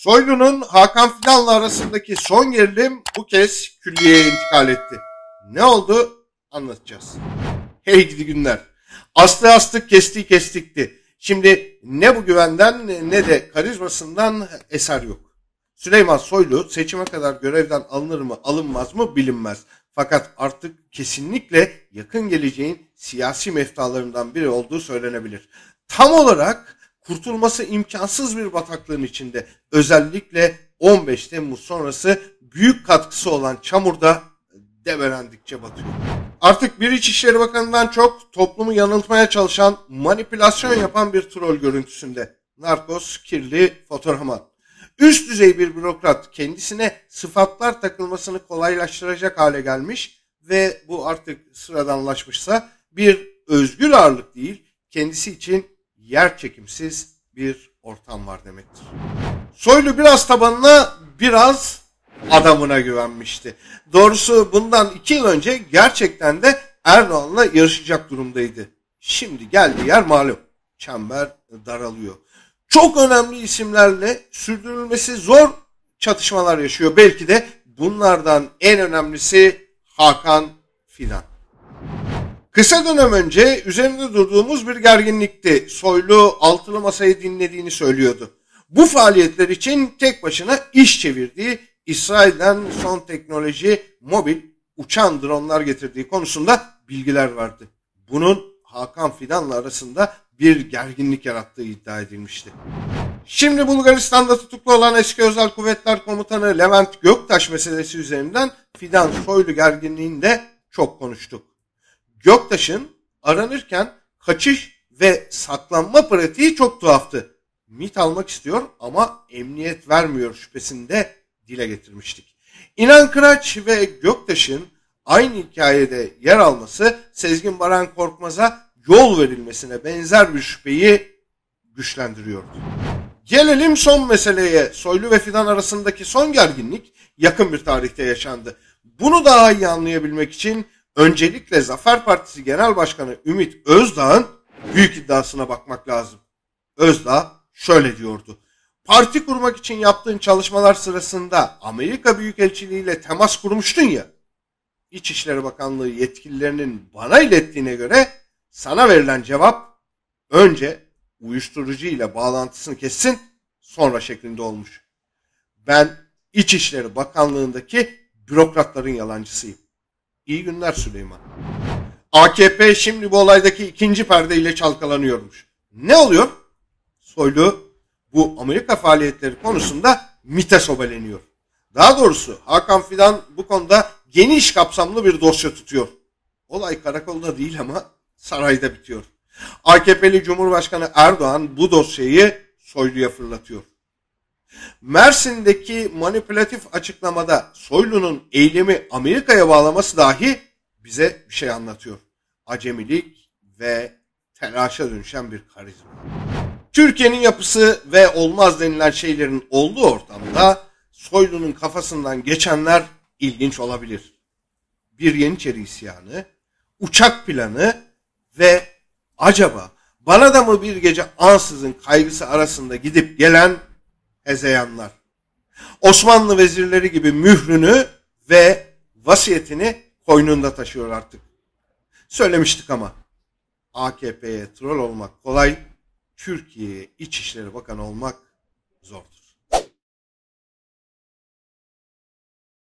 Soylu'nun Hakan Fidan'la arasındaki son gerilim bu kez külliyeye intikal etti. Ne oldu? Anlatacağız. Hey gidi günler. Aslı astık kesti kestikti. Şimdi ne bu güvenden ne de karizmasından eser yok. Süleyman Soylu seçime kadar görevden alınır mı alınmaz mı bilinmez. Fakat artık kesinlikle yakın geleceğin siyasi meftalarından biri olduğu söylenebilir. Tam olarak kurtulması imkansız bir bataklığın içinde özellikle 15 Temmuz sonrası büyük katkısı olan çamurda develendikçe batıyor. Artık bir İçişleri Bakanı'ndan çok toplumu yanıltmaya çalışan, manipülasyon yapan bir troll görüntüsünde. Narkos, kirli, fotoğrafman. Üst düzey bir bürokrat kendisine sıfatlar takılmasını kolaylaştıracak hale gelmiş ve bu artık sıradanlaşmışsa bir özgür ağırlık değil, kendisi için yer çekimsiz bir ortam var demektir. Soylu biraz tabanına biraz adamına güvenmişti. Doğrusu bundan iki yıl önce gerçekten de Erdoğan'la yarışacak durumdaydı. Şimdi geldiği yer malum. Çember daralıyor. Çok önemli isimlerle sürdürülmesi zor çatışmalar yaşıyor. Belki de bunlardan en önemlisi Hakan Fidan. Kısa dönem önce üzerinde durduğumuz bir gerginlikti. Soylu altılı masayı dinlediğini söylüyordu. Bu faaliyetler için tek başına iş çevirdiği İsrail'den son teknoloji mobil uçan dronlar getirdiği konusunda bilgiler vardı. Bunun Hakan Fidan'la arasında bir gerginlik yarattığı iddia edilmişti. Şimdi Bulgaristan'da tutuklu olan eski özel kuvvetler komutanı Levent Göktaş meselesi üzerinden Fidan Soylu gerginliğinde çok konuştuk. Göktaş'ın aranırken kaçış ve saklanma pratiği çok tuhaftı. MIT almak istiyor ama emniyet vermiyor şüphesinde dile getirmiştik. İnan Kıraç ve Göktaş'ın aynı hikayede yer alması Sezgin Baran Korkmaz'a yol verilmesine benzer bir şüpheyi güçlendiriyordu. Gelelim son meseleye. Soylu ve Fidan arasındaki son gerginlik yakın bir tarihte yaşandı. Bunu daha iyi anlayabilmek için öncelikle Zafer Partisi Genel Başkanı Ümit Özdağ'ın büyük iddiasına bakmak lazım. Özdağ şöyle diyordu. Parti kurmak için yaptığın çalışmalar sırasında Amerika Büyükelçiliği ile temas kurmuştun ya. İçişleri Bakanlığı yetkililerinin bana ilettiğine göre sana verilen cevap önce uyuşturucu ile bağlantısını kessin sonra şeklinde olmuş. Ben İçişleri Bakanlığındaki bürokratların yalancısıyım. İyi günler Süleyman. AKP şimdi bu olaydaki ikinci perdeyle çalkalanıyormuş. Ne oluyor? Soylu bu Amerika faaliyetleri konusunda MIT'e sobeleniyor. Daha doğrusu Hakan Fidan bu konuda geniş kapsamlı bir dosya tutuyor. Olay karakolda değil ama sarayda bitiyor. AKP'li Cumhurbaşkanı Erdoğan bu dosyayı Soylu'ya fırlatıyor. Mersin'deki manipülatif açıklamada Soylu'nun eylemi Amerika'ya bağlaması dahi bize bir şey anlatıyor. Acemilik ve telaşa dönüşen bir karizma. Türkiye'nin yapısı ve olmaz denilen şeylerin olduğu ortamda Soylu'nun kafasından geçenler ilginç olabilir. Bir Yeniçeri isyanı, uçak planı ve acaba bana da mı bir gece ansızın kaygısı arasında gidip gelen hezeyanlar. Osmanlı vezirleri gibi mührünü ve vasiyetini koynunda taşıyor artık. Söylemiştik ama AKP'ye troll olmak kolay, Türkiye'ye İçişleri Bakanı olmak zordur.